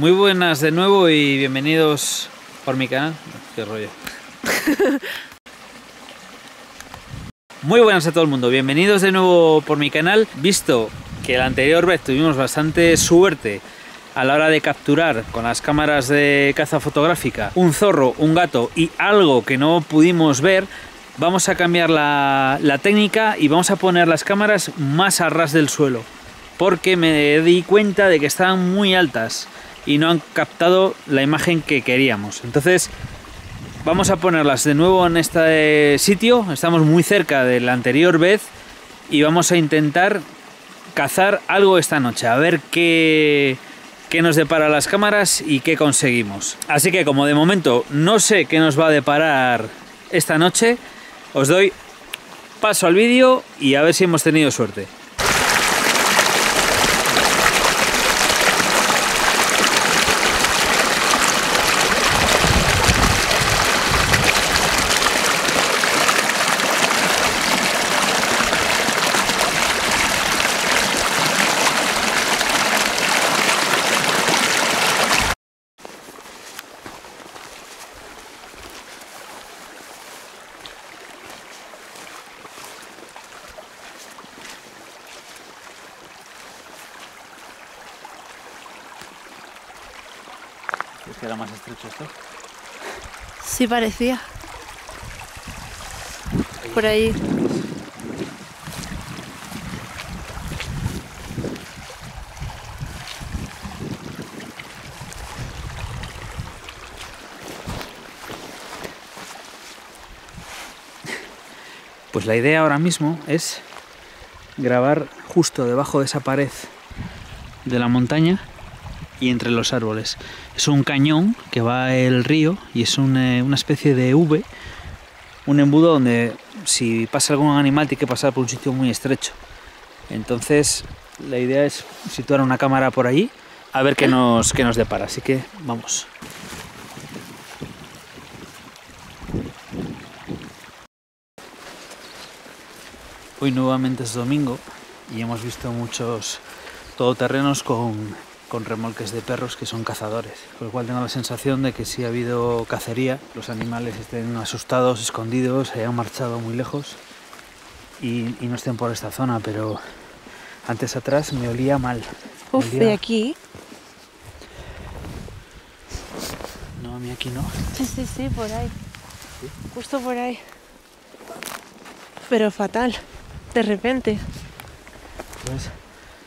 Muy buenas de nuevo y bienvenidos por mi canal. Qué rollo. Muy buenas a todo el mundo, bienvenidos de nuevo por mi canal. Visto que la anterior vez tuvimos bastante suerte a la hora de capturar con las cámaras de caza fotográfica un zorro, un gato y algo que no pudimos ver, vamos a cambiar la, la técnica y vamos a poner las cámaras más a ras del suelo porque me di cuenta de que estaban muy altas y no han captado la imagen que queríamos. Entonces vamos a ponerlas de nuevo en este sitio, estamos muy cerca de la anterior vez y vamos a intentar cazar algo esta noche, a ver qué, qué nos depara las cámaras y qué conseguimos. Así que como de momento no sé qué nos va a deparar esta noche, os doy paso al vídeo y a ver si hemos tenido suerte. Que era más estrecho esto. Sí parecía. Por ahí. Pues la idea ahora mismo es grabar justo debajo de esa pared de la montaña y entre los árboles. Es un cañón que va el río y es eh, una especie de V, un embudo donde si pasa algún animal tiene que pasar por un sitio muy estrecho. Entonces la idea es situar una cámara por allí a ver qué nos, qué nos depara. Así que vamos. Hoy nuevamente es domingo y hemos visto muchos todoterrenos con, con remolques de perros que son cazadores. Con lo cual tengo la sensación de que si ha habido cacería, los animales estén asustados, escondidos, se hayan marchado muy lejos y, y no estén por esta zona, pero antes atrás me olía mal. Uf, olía- y aquí. No, a mí aquí no. Sí, sí, sí, por ahí. Justo por ahí. Pero fatal. De repente. Pues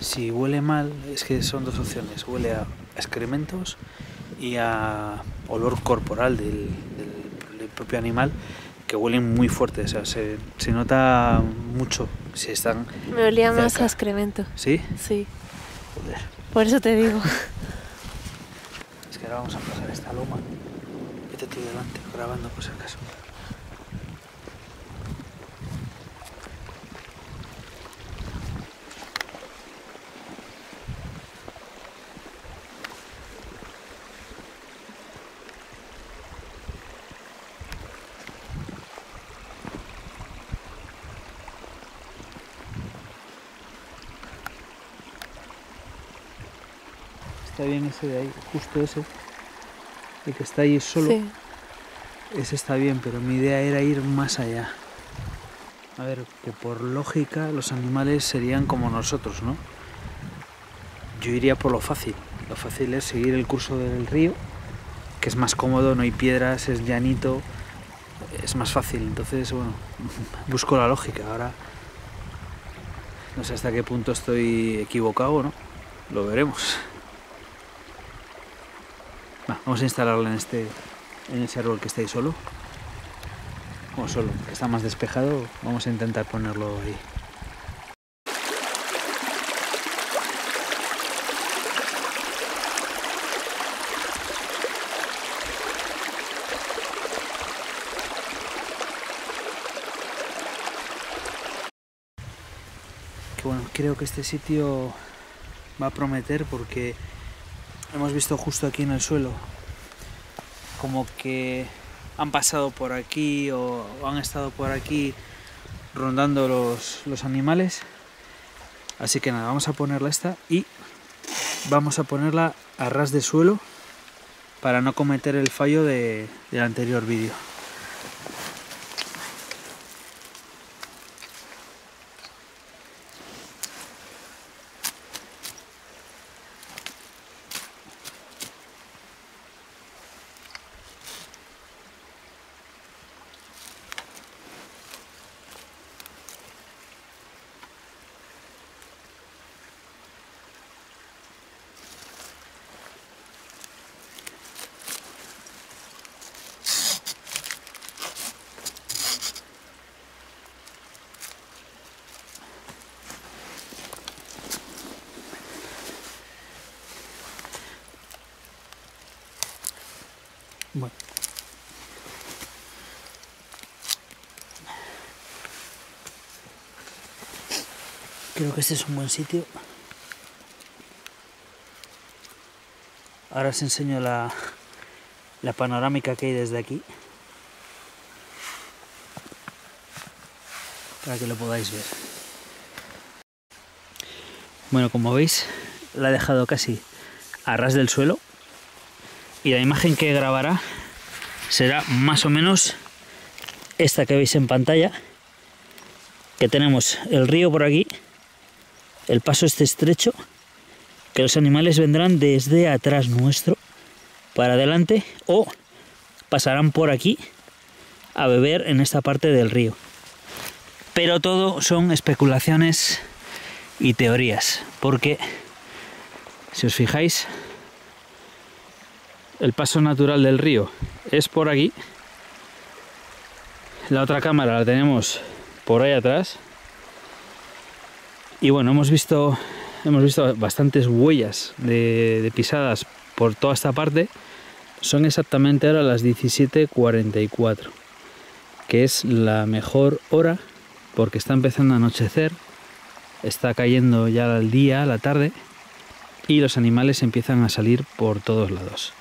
si huele mal, es que son dos opciones. Huele a excrementos y a olor corporal del, del- del propio animal que huelen muy fuerte. O sea, se, se nota mucho si están... Me olía más a excremento. ¿Sí? Sí. Joder. Por eso te digo. Es que ahora vamos a pasar esta loma. Vete tú delante, grabando por si acaso. Está bien ese de ahí, justo ese. El que está ahí solo. Sí. Ese está bien, pero mi idea era ir más allá. A ver, que por lógica los animales serían como nosotros, ¿no? Yo iría por lo fácil. Lo fácil es seguir el curso del río, que es más cómodo, no hay piedras, es llanito, es más fácil. Entonces, bueno, busco la lógica. Ahora no sé hasta qué punto estoy equivocado, ¿no? Lo veremos. Va, vamos a instalarla en este en ese árbol que está ahí solo. O solo, que está más despejado, vamos a intentar ponerlo ahí. Bueno, creo que este sitio va a prometer porque hemos visto justo aquí en el suelo como que han pasado por aquí o, han estado por aquí rondando los, los animales. Así que nada, vamos a ponerla esta y vamos a ponerla a ras de suelo para no cometer el fallo de- del anterior vídeo. Bueno. Creo que este es un buen sitio. Ahora os enseño la, la panorámica que hay desde aquí. Para que lo podáis ver. Bueno, como veis, la he dejado casi a ras del suelo. Y la imagen que grabará será más o menos esta que veis en pantalla. Que tenemos el río por aquí, el paso este estrecho, que los animales vendrán desde atrás nuestro para adelante o pasarán por aquí a beber en esta parte del río. Pero todo son especulaciones y teorías, porque si os fijáis, el paso natural del río es por aquí. La otra cámara la tenemos por ahí atrás. Y bueno, hemos visto, hemos visto bastantes huellas de, de pisadas por toda esta parte. Son exactamente ahora las 17.44, que es la mejor hora porque está empezando a anochecer, está cayendo ya el día, la tarde, y los animales empiezan a salir por todos lados.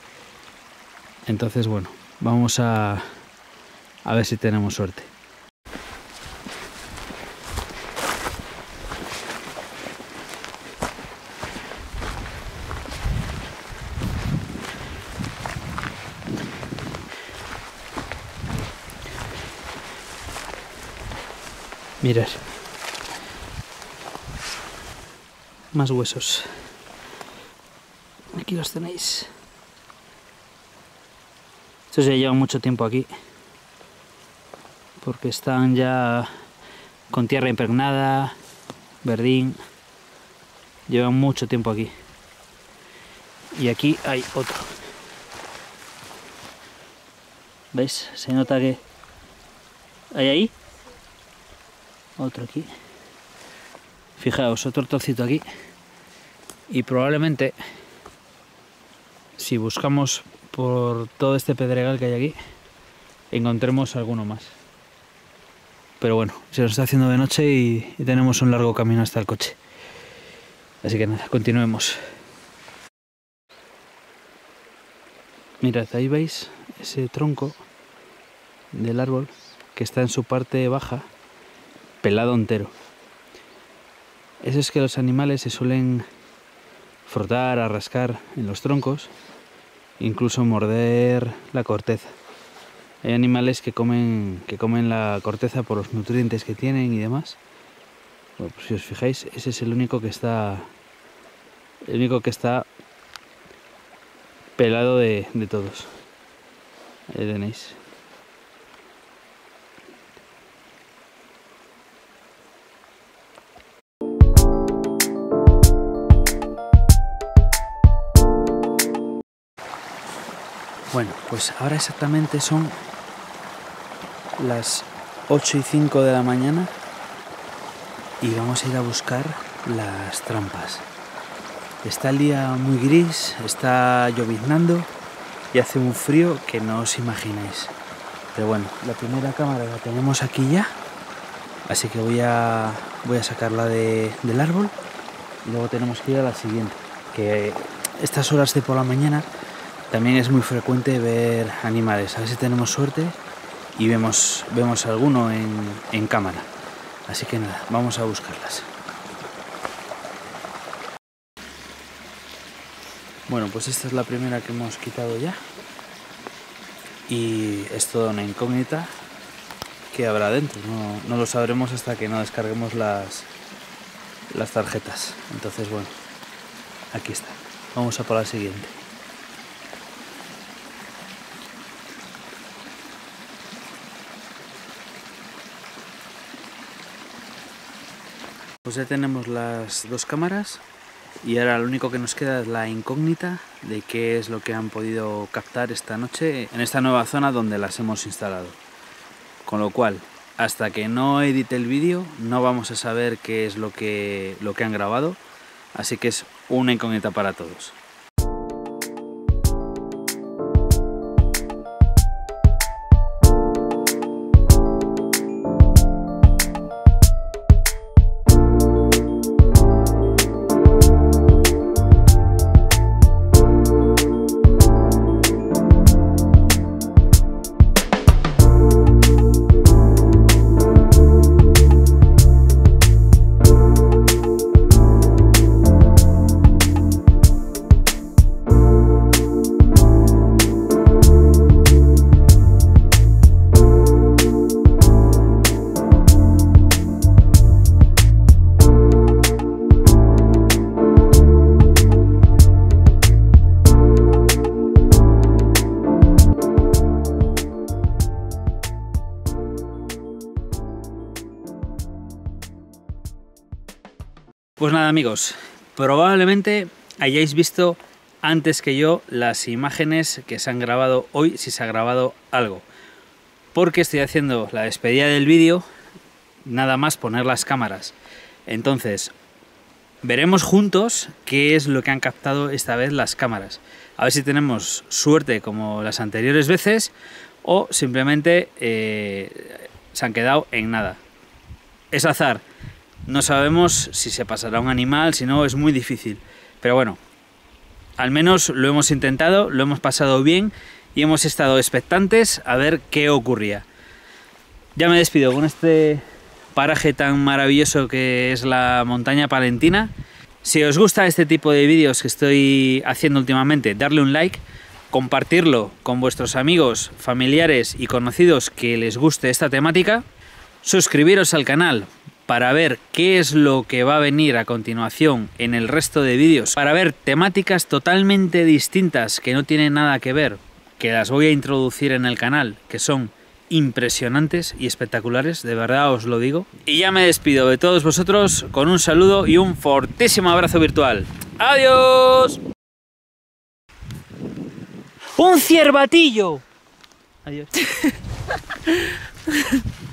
Entonces, bueno, vamos a, a ver si tenemos suerte. Mirad. Más huesos. Aquí los tenéis. Estos ya llevan mucho tiempo aquí. Porque están ya con tierra impregnada, verdín. Llevan mucho tiempo aquí. Y aquí hay otro. ¿Veis? Se nota que... ¿Hay ahí? Otro aquí. Fijaos, otro trocito aquí. Y probablemente, si buscamos por todo este pedregal que hay aquí, encontremos alguno más. Pero bueno, se nos está haciendo de noche y, tenemos un largo camino hasta el coche. Así que nada, continuemos. Mirad, ahí veis ese tronco del árbol que está en su parte baja, pelado entero. Eso es que los animales se suelen frotar, a rascar en los troncos, incluso morder la corteza. Hay animales que comen, que comen la corteza por los nutrientes que tienen y demás. Pues si os fijáis, ese es el único que está. El único que está pelado de, de todos. Ahí tenéis. Bueno, pues ahora exactamente son las 8 y 5 de la mañana y vamos a ir a buscar las trampas. Está el día muy gris, está lloviznando y hace un frío que no os imagináis. Pero bueno, la primera cámara la tenemos aquí ya, así que voy a, voy a sacarla de- del árbol y luego tenemos que ir a la siguiente, que estas horas de por la mañana también es muy frecuente ver animales. A ver si tenemos suerte y vemos, vemos alguno en, en cámara. Así que nada, vamos a buscarlas. Bueno, pues esta es la primera que hemos quitado ya. Y es toda una incógnita que habrá dentro. No, no lo sabremos hasta que no descarguemos las, las tarjetas. Entonces, bueno, aquí está. Vamos a por la siguiente. Pues ya tenemos las dos cámaras y ahora lo único que nos queda es la incógnita de qué es lo que han podido captar esta noche en esta nueva zona donde las hemos instalado. Con lo cual, hasta que no edite el vídeo no vamos a saber qué es lo que, lo que han grabado, así que es una incógnita para todos. Pues nada amigos, probablemente hayáis visto antes que yo las imágenes que se han grabado hoy, si se ha grabado algo. Porque estoy haciendo la despedida del vídeo, nada más poner las cámaras. Entonces, veremos juntos qué es lo que han captado esta vez las cámaras. A ver si tenemos suerte como las anteriores veces o simplemente eh, se han quedado en nada. Es azar. No sabemos si se pasará un animal, si no, es muy difícil. Pero bueno, al menos lo hemos intentado, lo hemos pasado bien y hemos estado expectantes a ver qué ocurría. Ya me despido con este paraje tan maravilloso que es la montaña palentina. Si os gusta este tipo de vídeos que estoy haciendo últimamente, darle un like, compartirlo con vuestros amigos, familiares y conocidos que les guste esta temática, suscribiros al canal para ver qué es lo que va a venir a continuación en el resto de vídeos, para ver temáticas totalmente distintas que no tienen nada que ver, que las voy a introducir en el canal, que son impresionantes y espectaculares, de verdad os lo digo. Y ya me despido de todos vosotros con un saludo y un fortísimo abrazo virtual. ¡Adiós! ¡Un ciervatillo! Adiós.